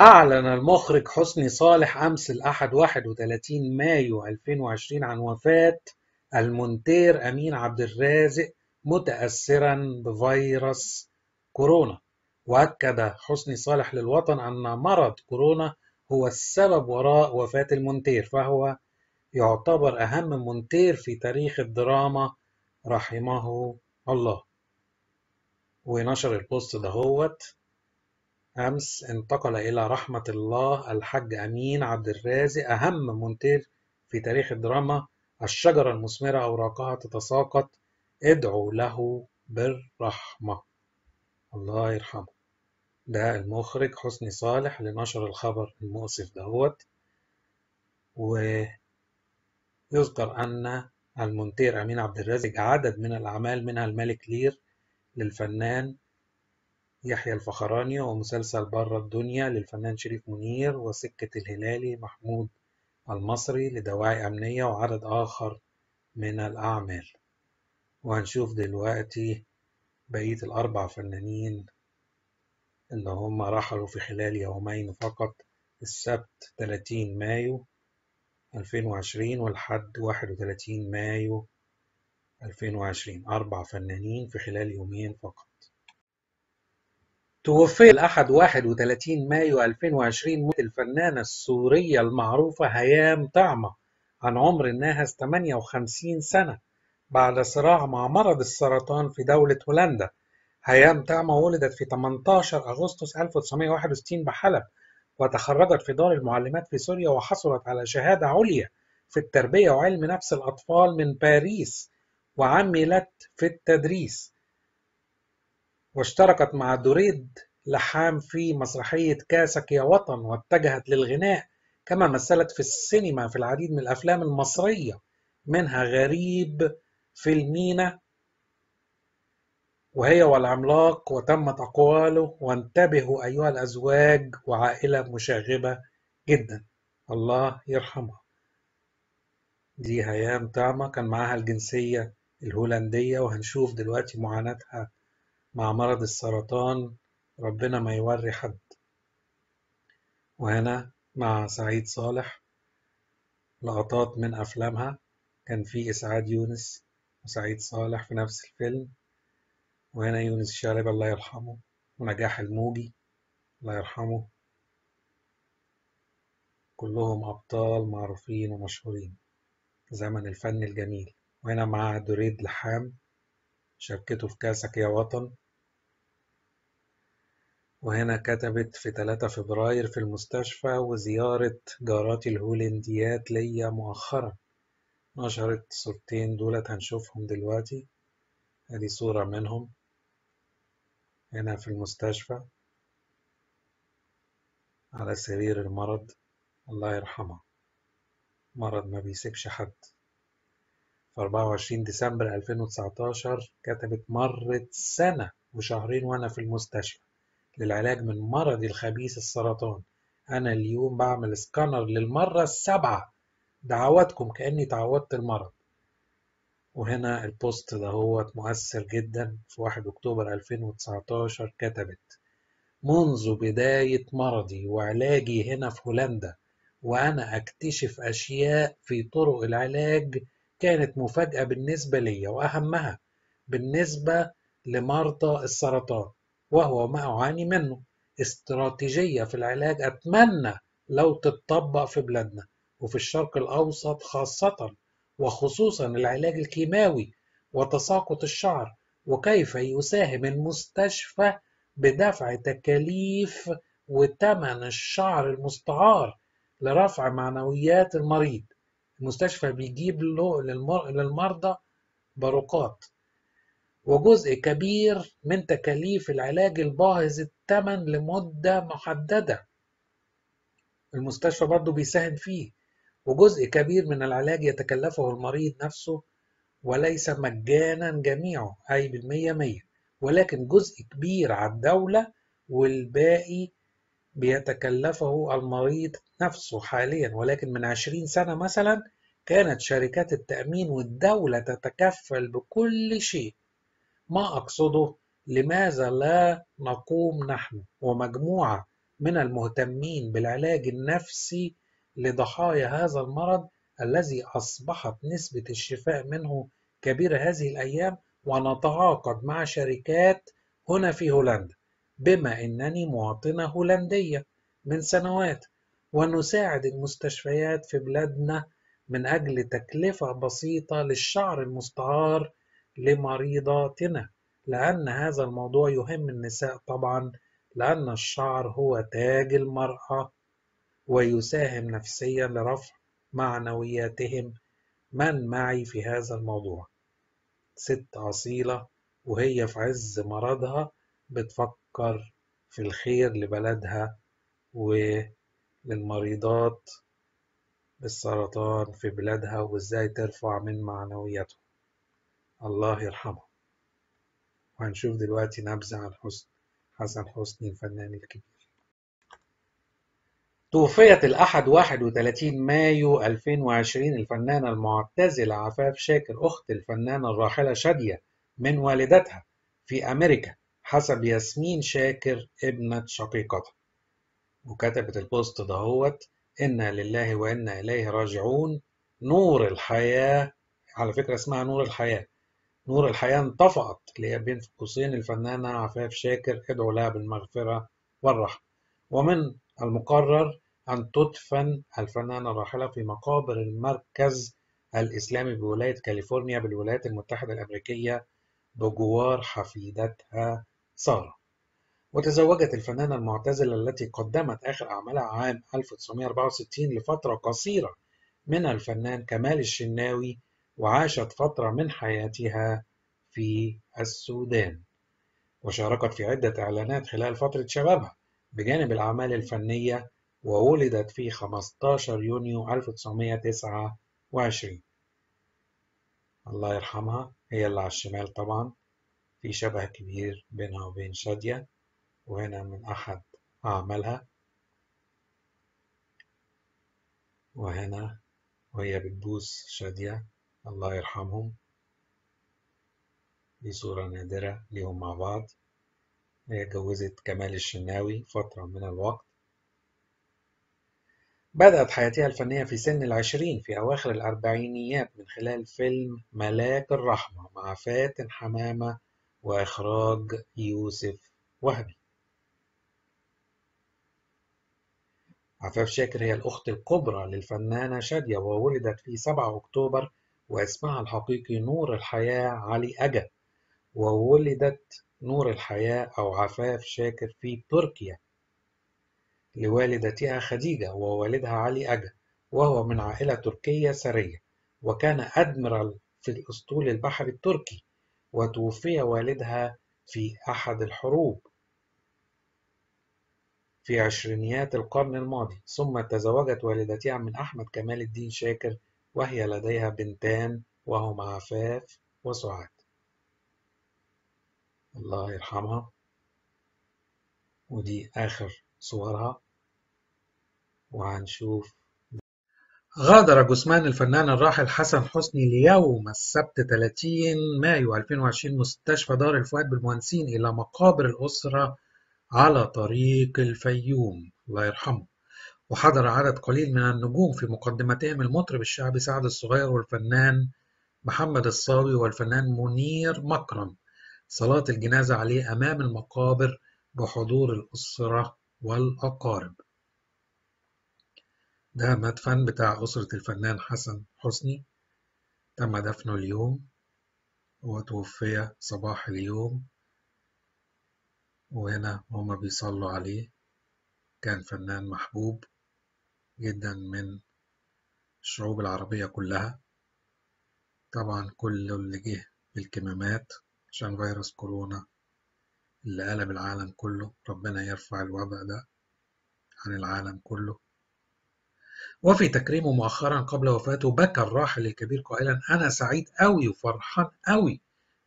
أعلن المخرج حسني صالح أمس الأحد 31 مايو 2020 عن وفاة المونتير أمين عبد الرازق متأثرا بفيروس كورونا. وأكد حسني صالح للوطن أن مرض كورونا هو السبب وراء وفاة المونتير فهو يعتبر أهم مونتير في تاريخ الدراما رحمه الله. ونشر البوست دهوت أمس انتقل إلى رحمة الله الحاج أمين عبد الرازق أهم مونتير في تاريخ الدراما الشجرة المثمرة أوراقها تتساقط. ادعوا له بالرحمة. الله يرحمه. ده المخرج حسني صالح لنشر الخبر المؤسف دهوت ويذكر أن المونتير أمين عبد الرازق عدد من الأعمال منها الملك لير للفنان يحيى الفخراني ومسلسل بره الدنيا للفنان شريف منير وسكة الهلالي محمود المصري لدواعي أمنية وعدد آخر من الأعمال. وهنشوف دلوقتي بقية الأربع فنانين اللي هم رحلوا في خلال يومين فقط السبت 30 مايو 2020 والحد 31 مايو 2020 أربع فنانين في خلال يومين فقط. توفي الأحد 31 مايو 2020 موت الفنانة السورية المعروفة هيام طعمة عن عمر ناهز 58 سنة بعد صراع مع مرض السرطان في دولة هولندا. هيام طعمة ولدت في 18 أغسطس 1961 بحلب وتخرجت في دار المعلمات في سوريا وحصلت على شهادة عليا في التربية وعلم نفس الأطفال من باريس وعملت في التدريس. واشتركت مع دريد لحام في مسرحية كاسك يا وطن واتجهت للغناء كما مثلت في السينما في العديد من الأفلام المصرية منها غريب في المينا وهي والعملاق وتمت أقواله وانتبهوا أيها الأزواج وعائلة مشاغبة جدا. الله يرحمها. دي هيام طعمة كان معاها الجنسية الهولندية وهنشوف دلوقتي معاناتها مع مرض السرطان ربنا ما يوري حد. وهنا مع سعيد صالح لقطات من أفلامها. كان في إسعاد يونس وسعيد صالح في نفس الفيلم. وهنا يونس شالب الله يرحمه ونجاح الموجي الله يرحمه. كلهم أبطال معروفين ومشهورين زمن الفن الجميل. وهنا مع دريد لحام شاركته في كاسك يا وطن. وهنا كتبت في 3 فبراير في المستشفى وزيارة جاراتي الهولنديات ليا مؤخرا. نشرت صورتين دولت هنشوفهم دلوقتي. ادي صورة منهم هنا في المستشفى على سرير المرض. الله يرحمها مرض ما بيسيبش حد. في 24 ديسمبر 2019 كتبت مرت سنة وشهرين وأنا في المستشفى للعلاج من مرضي الخبيث السرطان. أنا اليوم بعمل سكانر للمرة السابعة. دعواتكم كأني تعودت المرض. وهنا البوست ده هو مؤثر جدا في 1 أكتوبر 2019 كتبت منذ بداية مرضي وعلاجي هنا في هولندا وأنا أكتشف أشياء في طرق العلاج كانت مفاجأة بالنسبة لي وأهمها بالنسبة لمرضى السرطان وهو ما أعاني منه. استراتيجية في العلاج أتمنى لو تتطبق في بلادنا وفي الشرق الأوسط خاصة وخصوصا العلاج الكيماوي وتساقط الشعر وكيف يساهم المستشفى بدفع تكاليف وثمن الشعر المستعار لرفع معنويات المريض. المستشفى بيجيب له للمرضى باروكات وجزء كبير من تكاليف العلاج الباهظ الثمن لمدة محددة. المستشفى برضه بيساهم فيه وجزء كبير من العلاج يتكلفه المريض نفسه وليس مجانا جميعه أي بالمية مية ولكن جزء كبير على الدولة والباقي بيتكلفه المريض نفسه حاليا ولكن من عشرين سنة مثلا كانت شركات التأمين والدولة تتكفل بكل شيء. ما أقصده لماذا لا نقوم نحن ومجموعة من المهتمين بالعلاج النفسي لضحايا هذا المرض الذي أصبحت نسبة الشفاء منه كبيرة هذه الأيام؟ ونتعاقد مع شركات هنا في هولندا. بما أنني مواطنة هولندية من سنوات ونساعد المستشفيات في بلادنا من أجل تكلفة بسيطة للشعر المستعار لمريضاتنا. لأن هذا الموضوع يهم النساء طبعا لأن الشعر هو تاج المرأة ويساهم نفسيا لرفع معنوياتهم. من معي في هذا الموضوع؟ ست أصيلة وهي في عز مرضها بتفكر في الخير لبلدها وللمريضات بالسرطان في بلادها وإزاي ترفع من معنوياتهم. الله يرحمه. وهنشوف دلوقتي نبذة عن حسن حسن حسني الفنان الكبير. توفيت الأحد 31 مايو 2020 الفنانة المعتزلة عفاف شاكر أخت الفنانة الراحلة شادية من والدتها في أمريكا. حسب ياسمين شاكر ابنة شقيقتها وكتبت البوست دهوت إنا لله وإنا إليه راجعون. نور الحياة على فكرة اسمها نور الحياة. نور الحياة انطفأت اللي هي بين قوسين الفنانة عفاف شاكر ادعو لها بالمغفرة والرحمة. ومن المقرر أن تدفن الفنانة الراحلة في مقابر المركز الإسلامي بولاية كاليفورنيا بالولايات المتحدة الأمريكية بجوار حفيدتها سارة. وتزوجت الفنانة المعتزلة التي قدمت آخر أعمالها عام 1964 لفترة قصيرة من الفنان كمال الشناوي وعاشت فترة من حياتها في السودان. وشاركت في عدة إعلانات خلال فترة شبابها بجانب الأعمال الفنية وولدت في 15 يونيو 1929 الله يرحمها هي اللي على الشمال طبعا. في شبه كبير بينها وبين شادية وهنا من أحد أعمالها. وهنا وهي بتبوس شادية الله يرحمهم دي صورة نادرة ليهم مع بعض. هي جوزت كمال الشناوي فترة من الوقت. بدأت حياتها الفنية في سن العشرين في أواخر الأربعينيات من خلال فيلم ملاك الرحمة مع فاتن حمامة وإخراج يوسف وهبي. عفاف شاكر هي الأخت الكبرى للفنانة شادية وولدت في 7 أكتوبر واسمها الحقيقي نور الحياة علي أجا وولدت نور الحياة أو عفاف شاكر في تركيا لوالدتها خديجة ووالدها علي أجا وهو من عائلة تركية ثرية وكان أدميرال في الأسطول البحري التركي. وتوفي والدها في أحد الحروب في عشرينيات القرن الماضي. ثم تزوجت والدتها من أحمد كمال الدين شاكر وهي لديها بنتان وهما عفاف وسعاد. الله يرحمها. ودي آخر صورها. وهنشوف غادر جثمان الفنان الراحل حسن حسني اليوم السبت 30 مايو 2020 مستشفى دار الفؤاد بالمهندسين إلى مقابر الأسرة على طريق الفيوم الله يرحمه. وحضر عدد قليل من النجوم في مقدمتهم المطرب الشعبي سعد الصغير والفنان محمد الصاوي والفنان منير مكرم. صلاة الجنازة عليه أمام المقابر بحضور الأسرة والأقارب. ده مدفن بتاع أسرة الفنان حسن حسني. تم دفنه اليوم وتوفي صباح اليوم. وهنا هما بيصلوا عليه. كان فنان محبوب جدا من الشعوب العربية كلها. طبعا كل اللي جه بالكمامات عشان فيروس كورونا اللي قلب العالم كله. ربنا يرفع الوباء ده عن العالم كله. وفي تكريمه مؤخرا قبل وفاته بكى الراحل الكبير قائلا أنا سعيد أوي وفرحان أوي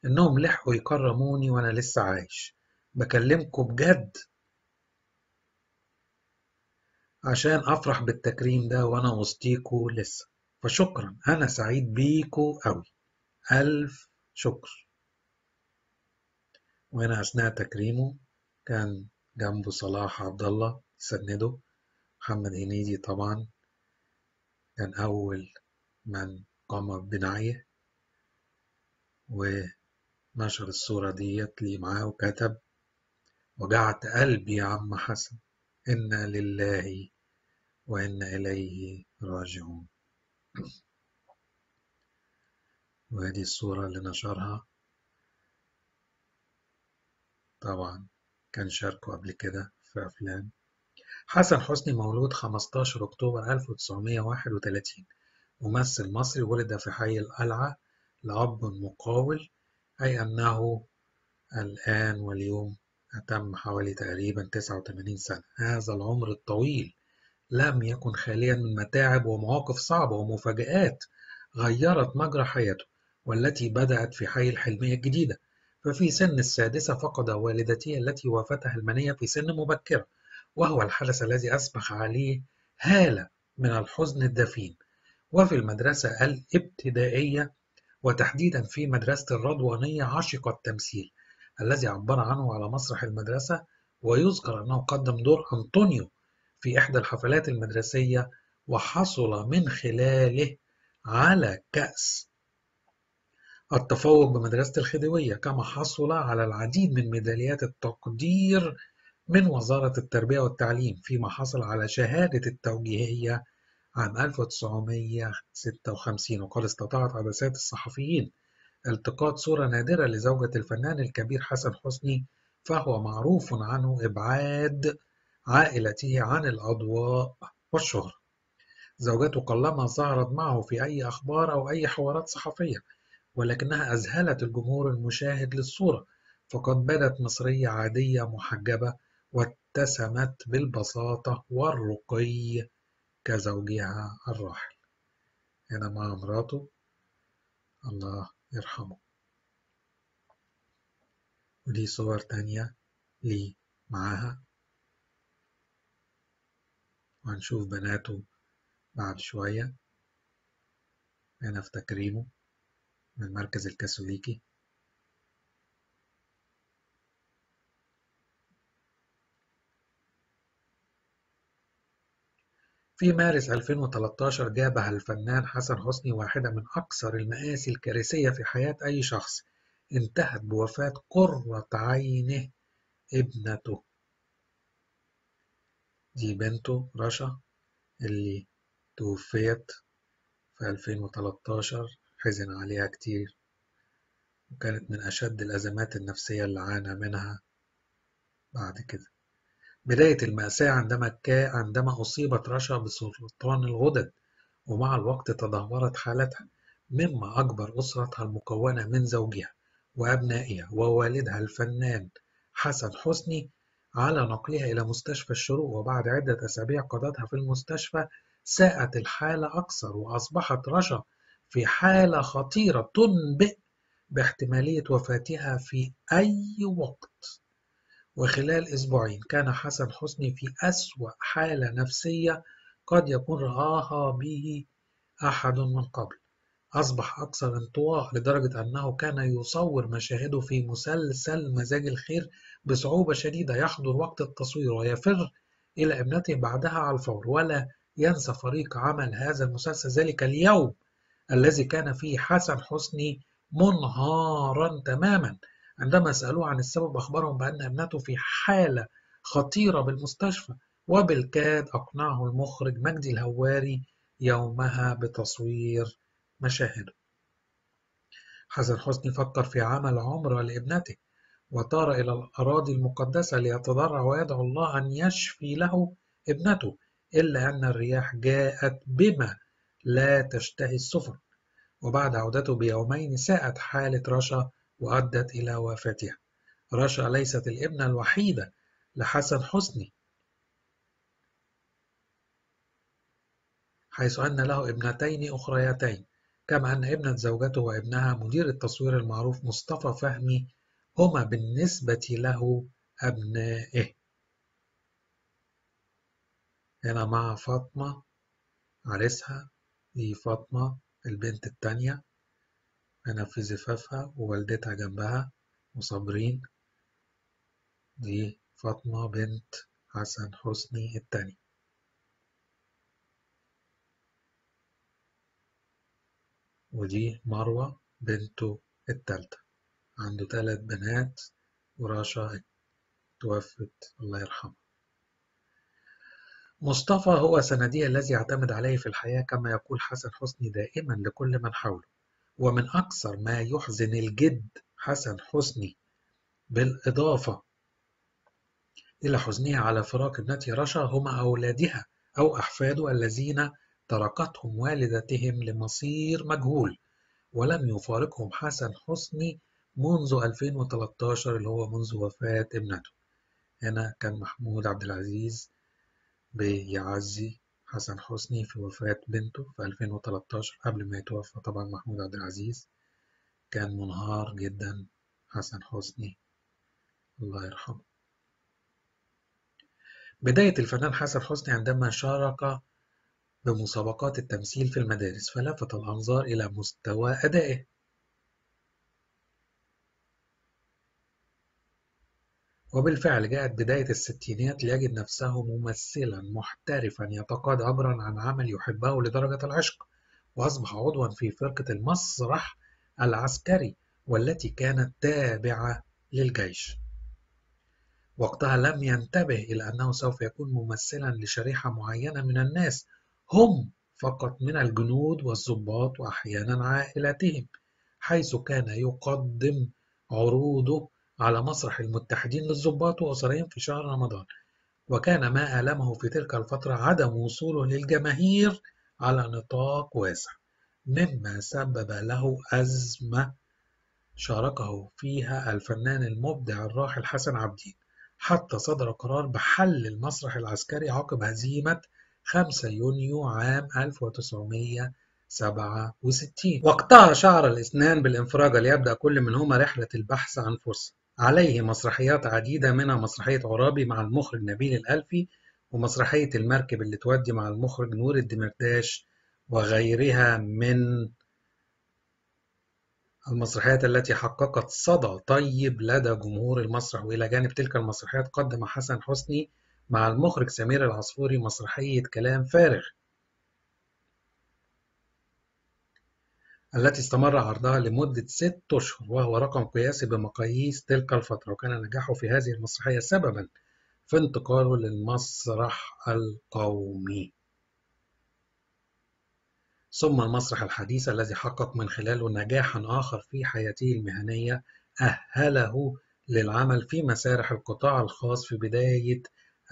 إنهم لحقوا يكرموني وأنا لسه عايش. بكلمكم بجد عشان أفرح بالتكريم ده وأنا وسطيكوا لسه. فشكرا أنا سعيد بيكوا أوي. ألف شكر. وهنا أثناء تكريمه كان جنبه صلاح عبد الله سنده. محمد هنيدي طبعا. كان أول من قام بنعيه ونشر الصورة ديت لي معاه وكتب وجعت قلبي يا عم حسن إنا لله وإنا إليه راجعون. وهذه الصورة اللي نشرها طبعا كان شاركه قبل كده في أفلام. حسن حسني مولود 15 أكتوبر 1931 ممثل مصري ولد في حي القلعة لأب مقاول أي أنه الآن واليوم أتم حوالي تقريبا 89 سنة. هذا العمر الطويل لم يكن خاليا من متاعب ومواقف صعبة ومفاجآت غيرت مجرى حياته والتي بدأت في حي الحلمية الجديدة. ففي سن السادسة فقد والدته التي وافتها المنية في سن مبكرة. وهو الحدث الذي أسبق عليه هالة من الحزن الدفين وفي المدرسة الابتدائية وتحديدا في مدرسة الرضوانية عشق التمثيل الذي عبر عنه على مسرح المدرسة ويذكر أنه قدم دور أنطونيو في إحدى الحفلات المدرسية وحصل من خلاله على كأس التفوق بمدرسة الخديوية كما حصل على العديد من ميداليات التقدير من وزارة التربية والتعليم فيما حصل على شهادة التوجيهية عام 1956 وقد استطاعت عدسات الصحفيين التقاط صورة نادرة لزوجة الفنان الكبير حسن حسني فهو معروف عنه إبعاد عائلته عن الأضواء والشهرة. زوجته قلما ظهرت معه في أي أخبار أو أي حوارات صحفية ولكنها أذهلت الجمهور المشاهد للصورة فقد بدت مصرية عادية محجبة واتسمت بالبساطة والرقي كزوجها الراحل. هنا مع مراته. الله يرحمه. ودي صور تانية لي معاها. وهنشوف بناته بعد شوية. هنا في تكريمه من المركز الكاثوليكي. في مارس 2013 جابها الفنان حسن حسني واحدة من أكثر المآسي الكارثية في حياة أي شخص. انتهت بوفاة قرة عينه ابنته. دي بنته رشا اللي توفيت في 2013 حزن عليها كتير. وكانت من أشد الأزمات النفسية اللي عانى منها بعد كده. بداية المأساة عندما عندما أصيبت رشا بسرطان الغدد ومع الوقت تدهورت حالتها مما أجبر أسرتها المكونة من زوجها وأبنائها ووالدها الفنان حسن حسني على نقلها إلى مستشفى الشروق وبعد عدة أسابيع قضتها في المستشفى ساءت الحالة أكثر وأصبحت رشا في حالة خطيرة تنبئ باحتمالية وفاتها في أي وقت. وخلال أسبوعين كان حسن حسني في أسوأ حالة نفسية قد يكون رآها به أحد من قبل. أصبح أكثر انطواء لدرجة أنه كان يصور مشاهده في مسلسل مزاج الخير بصعوبة شديدة يحضر وقت التصوير ويفر إلى ابنته بعدها على الفور. ولا ينسى فريق عمل هذا المسلسل ذلك اليوم الذي كان فيه حسن حسني منهارا تماما. عندما سألوه عن السبب أخبرهم بأن ابنته في حالة خطيرة بالمستشفى وبالكاد أقنعه المخرج مجدي الهواري يومها بتصوير مشاهده. حسن حسني فكر في عمل عمرة لابنته وطار إلى الأراضي المقدسة ليتضرع ويدعو الله أن يشفي له ابنته إلا أن الرياح جاءت بما لا تشتهي السفن. وبعد عودته بيومين ساءت حالة رشا وأدت إلى وفاتها. رشا ليست الابنة الوحيدة لحسن حسني. حيث أن له ابنتين أخريتين كما أن ابنة زوجته وابنها مدير التصوير المعروف مصطفى فهمي هما بالنسبة له أبنائه. هنا مع فاطمة عريسها دي فاطمة البنت التانية. هنا في زفافها ووالدتها جنبها وصابرين. دي فاطمة بنت حسن حسني الثاني ودي مروة بنته التالتة. عنده ثلاث بنات وراشا توفت الله يرحمه مصطفى هو سندي الذي يعتمد عليه في الحياة كما يقول حسن حسني دائما لكل من حوله. ومن أكثر ما يحزن الجد حسن حسني بالإضافة إلى حزنها على فراق ابنته رشا هم أولادها أو أحفاده الذين تركتهم والدتهم لمصير مجهول ولم يفارقهم حسن حسني منذ 2013 اللي هو منذ وفاة ابنته. هنا كان محمود عبد العزيز بيعزي حسن حسني في وفاة بنته في 2013 قبل ما يتوفى طبعا محمود عبد العزيز. كان منهار جدا حسن حسني. الله يرحمه. بداية الفنان حسن حسني عندما شارك بمسابقات التمثيل في المدارس فلفت الأنظار إلى مستوى أدائه. وبالفعل جاءت بداية الستينات ليجد نفسه ممثلا محترفا يتقاضى أجرا عن عمل يحبه لدرجة العشق وأصبح عضوا في فرقة المسرح العسكري والتي كانت تابعة للجيش. وقتها لم ينتبه إلى أنه سوف يكون ممثلا لشريحة معينة من الناس. هم فقط من الجنود والضباط وأحيانا عائلاتهم حيث كان يقدم عروضه على مسرح المتحدين للضباط وأسرهم في شهر رمضان وكان ما ألمه في تلك الفترة عدم وصوله للجماهير على نطاق واسع مما سبب له أزمة شاركه فيها الفنان المبدع الراحل حسن عبدين حتى صدر قرار بحل المسرح العسكري عقب هزيمة 5 يونيو عام 1967 وقتها شعر الاثنان بالانفراجة ليبدأ كل منهما رحلة البحث عن فرصة. عليه مسرحيات عديدة منها مسرحية عرابي مع المخرج نبيل الألفي ومسرحية المركب اللي تودي مع المخرج نور الدمرداش وغيرها من المسرحيات التي حققت صدى طيب لدى جمهور المسرح. وإلى جانب تلك المسرحيات قدم حسن حسني مع المخرج سمير العصفوري مسرحية كلام فارغ. التي استمر عرضها لمدة ست أشهر وهو رقم قياسي بمقاييس تلك الفترة وكان نجاحه في هذه المسرحية سببا في انتقاله للمسرح القومي. ثم المسرح الحديث الذي حقق من خلاله نجاحا آخر في حياته المهنية أهله للعمل في مسارح القطاع الخاص في بداية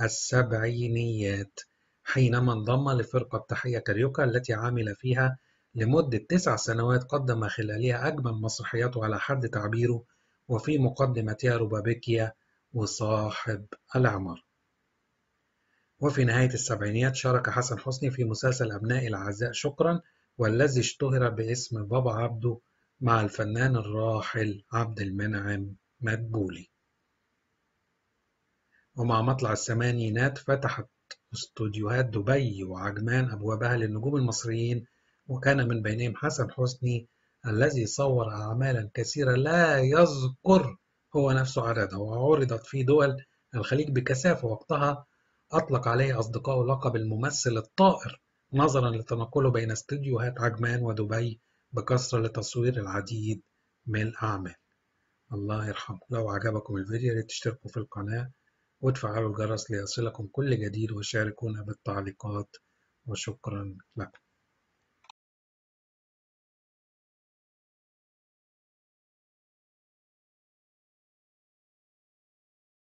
السبعينيات حينما انضم لفرقة تحية كاريوكا التي عمل فيها لمدة تسع سنوات قدم خلالها أجمل مسرحياته على حد تعبيره وفي مقدمتها روبابيكيا وصاحب العمر. وفي نهاية السبعينيات شارك حسن حسني في مسلسل أبناء الأعزاء شكرا والذي اشتهر باسم بابا عبده مع الفنان الراحل عبد المنعم مدبولي. ومع مطلع الثمانينات فتحت استوديوهات دبي وعجمان أبوابها للنجوم المصريين وكان من بينهم حسن حسني الذي صور أعمالا كثيرة لا يذكر هو نفسه عددها وعرضت في دول الخليج بكثافة وقتها أطلق عليه أصدقائه لقب الممثل الطائر نظرا لتنقله بين استديوهات عجمان ودبي بكثرة لتصوير العديد من الأعمال. الله يرحمه. لو عجبكم الفيديو تشتركوا في القناة وتفعلوا الجرس ليصلكم كل جديد وشاركونا بالتعليقات وشكرا لكم.